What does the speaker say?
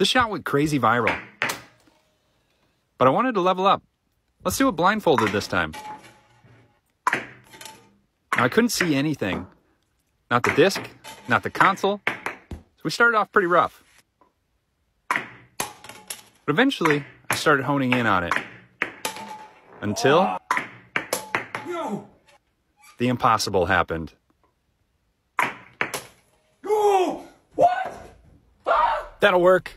This shot went crazy viral. But I wanted to level up. Let's do it blindfolded this time. Now, I couldn't see anything. Not the disc, not the console. So we started off pretty rough. But eventually, I started honing in on it. Until the impossible happened. That'll work.